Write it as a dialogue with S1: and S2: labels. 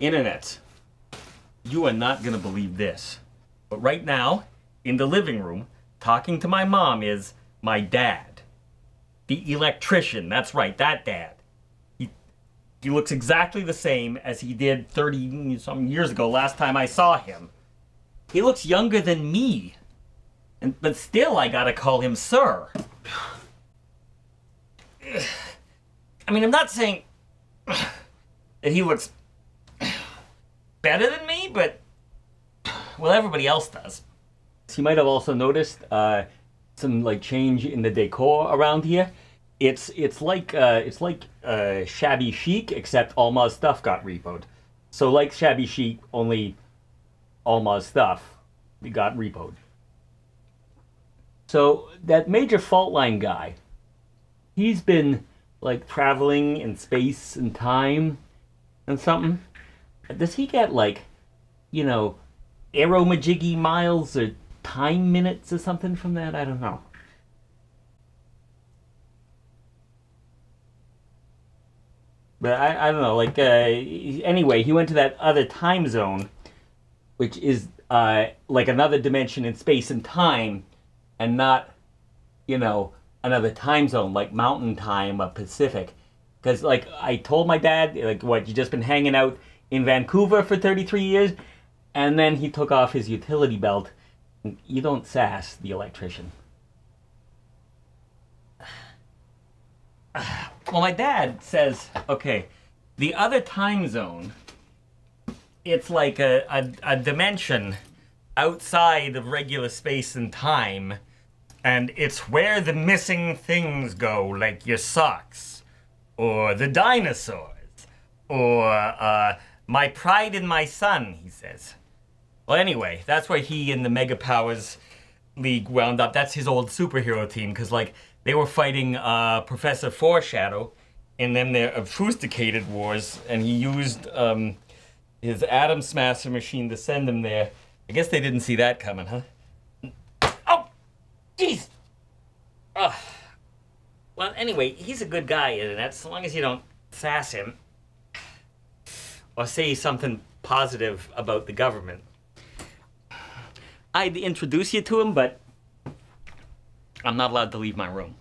S1: Internet, you are not gonna believe this. But right now, in the living room, talking to my mom is my dad. The electrician, that's right, that dad. He, he looks exactly the same as he did 30 some years ago, last time I saw him. He looks younger than me. And, but still, I gotta call him sir. I mean, I'm not saying that he looks better than me, but well, everybody else does. You might have also noticed uh, some like change in the decor around here. It's it's like uh, it's like uh, shabby chic, except Alma's stuff got repoed. So like shabby chic, only Alma's stuff got repoed. So that Major Faultline guy, he's been like traveling in space and time and something. Does he get like, you know, aeromajiggy miles or time minutes or something from that? I don't know. But I, I don't know, like, uh, anyway, he went to that other time zone, which is uh, like another dimension in space and time, and not, you know, another time zone like Mountain Time or Pacific. Because, like, I told my dad, like, what, you just been hanging out in Vancouver for 33 years? And then he took off his utility belt. You don't sass the electrician. Well, my dad says, okay, the other time zone, it's like a, a, a dimension outside of regular space and time, and it's where the missing things go, like your socks, or the dinosaurs, or uh, my pride in my son, he says. Well, anyway, that's where he and the Mega Powers League wound up. That's his old superhero team, because, like, they were fighting uh, Professor Foreshadow in them their obfuscated wars, and he used um, his Atom Smasher machine to send them there. I guess they didn't see that coming, huh? Oh, jeez. Well, anyway, he's a good guy, Internet, so long as you don't sass him or say something positive about the government. I'd introduce you to him, but I'm not allowed to leave my room.